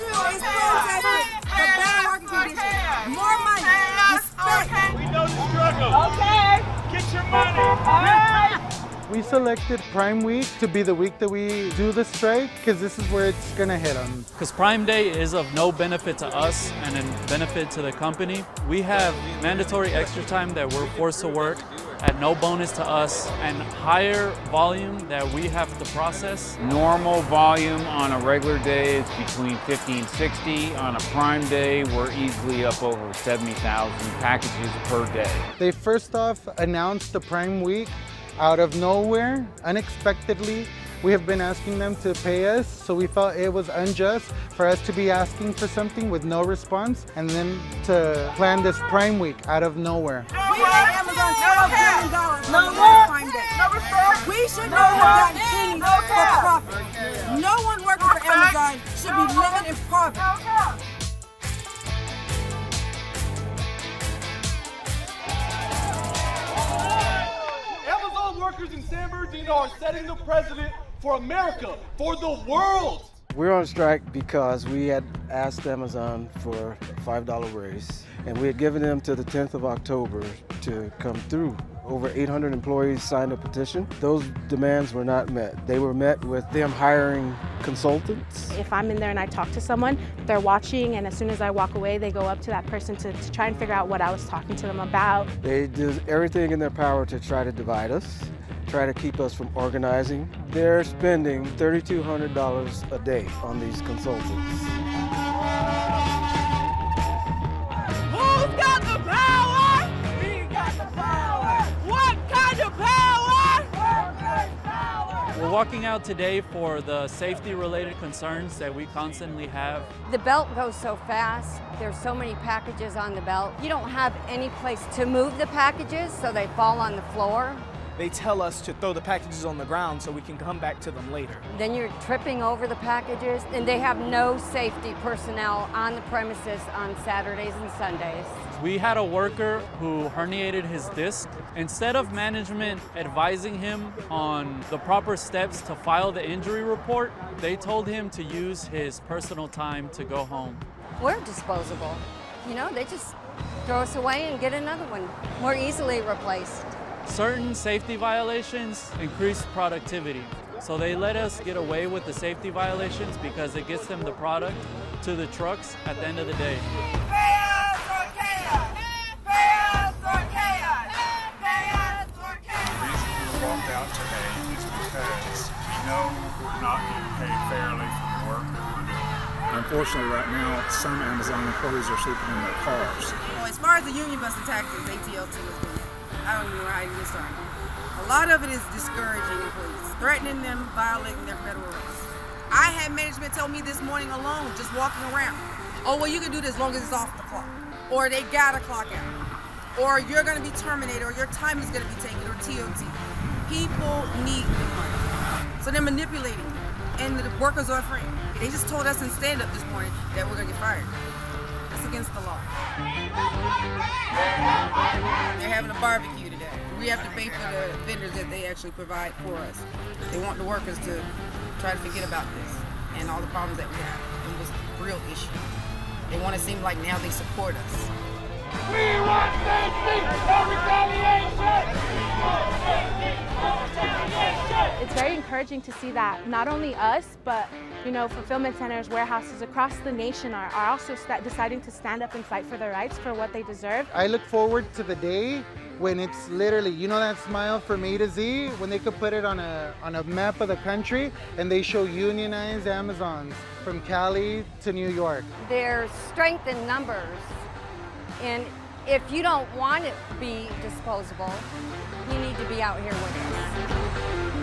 is protesting for better working conditions, more money, respect. We know the struggle. Okay. Get your money. All right. We selected Prime Week to be the week that we do the strike because this is where it's gonna hit them. Because Prime Day is of no benefit to us and a benefit to the company. We have mandatory extra time that we're forced to work at no bonus to us and higher volume that we have to process. Normal volume on a regular day is between 50 and 60. On a prime day, we're easily up over 70,000 packages per day. They first off announced the Prime Week out of nowhere, unexpectedly. We have been asking them to pay us, so we felt it was unjust for us to be asking for something with no response and then to plan this Prime Week out of nowhere. We paid Amazon $12 billion No the more. last Prime Day. No respect. We should No not have more. gotten pennies No for profit. No one working for Amazon should be living in poverty. Workers in San Bernardino are setting the president for America, for the world. We're on strike because we had asked Amazon for a $5 raise, and we had given them to the 10th of October to come through. Over 800 employees signed a petition. Those demands were not met. They were met with them hiring consultants. If I'm in there and I talk to someone, they're watching, and as soon as I walk away, they go up to that person to, to try and figure out what I was talking to them about. They did everything in their power to try to divide us, try to keep us from organizing. They're spending $3,200 a day on these consultants. Walking out today for the safety related concerns that we constantly have. The belt goes so fast. There's so many packages on the belt. You don't have any place to move the packages so they fall on the floor. They tell us to throw the packages on the ground so we can come back to them later. Then you're tripping over the packages and they have no safety personnel on the premises on Saturdays and Sundays. We had a worker who herniated his disc. Instead of management advising him on the proper steps to file the injury report, they told him to use his personal time to go home. We're disposable. You know, they just throw us away and get another one more easily replaced. Certain safety violations increase productivity. So they let us get away with the safety violations because it gets them the product to the trucks at the end of the day. Chaos or chaos? Chaos or chaos? Chaos or chaos? The reason we walked out today because we know we're not getting paid fairly for work that we're doing. Unfortunately, right now, some Amazon employees are sleeping in their cars. Well, as far as the union busting tactics, ATL2 is doing, I don't even know how to get started. A lot of it is discouraging employees, threatening them, violating their federal rights. I had management tell me this morning alone, just walking around, oh, well, you can do this as long as it's off the clock. Or they got to clock out. Or you're going to be terminated, or your time is going to be taken, or TOT. People need the money. So they're manipulating, and the workers are afraid. They just told us in stand up this morning that we're going to get fired. Against the law. They're having a barbecue today. We have to pay for the vendors that they actually provide for us. They want the workers to try to forget about this and all the problems that we have and this real issue. They want to seem like now they support us. We want safety or retaliation. Encouraging to see that not only us, but you know, fulfillment centers, warehouses across the nation are, are also sta- deciding to stand up and fight for their rights, for what they deserve. I look forward to the day when it's literally, you know that smile from A to Z, when they could put it on a, on a map of the country and they show unionized Amazons from Cali to New York. There's strength in numbers. And if you don't want to be disposable, you need to be out here with us.